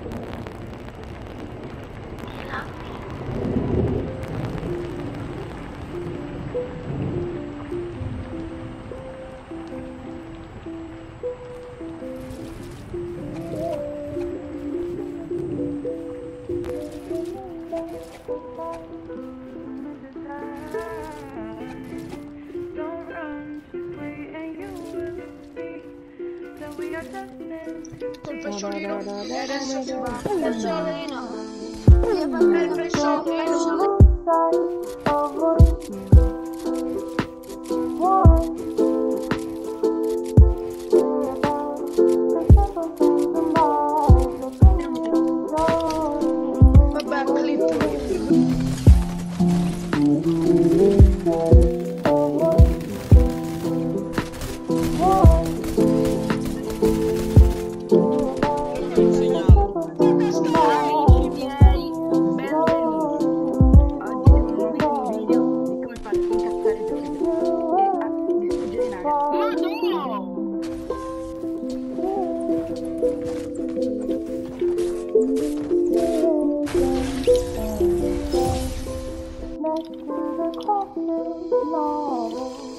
You love me. Col pesciolino, e adesso si va. Pesciolino, Lord.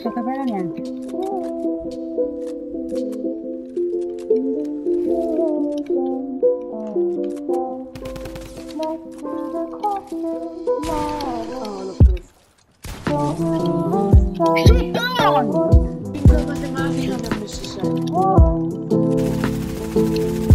estou trabalhando. Shut down! Because I'm not feeling the mission.